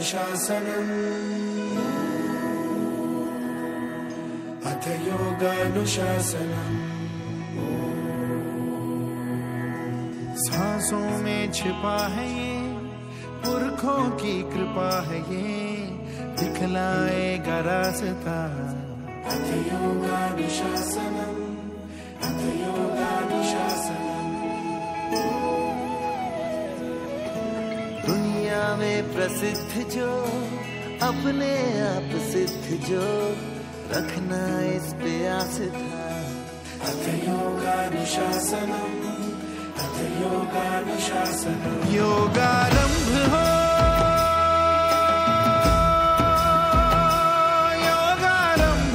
योगानुशासनम् अथ योगानुशासनम्। सांसों में छिपा है ये, पुरखों की कृपा है ये, दिखलाएगा रास्ता। अथ योगानुशासनम्। में प्रसिद्ध जो अपने आप सिद्ध जो रखना इस पे आस था। अथ योगानुशासनम् अथ योगानुशासनम् योगारंभ हो। योगारंभ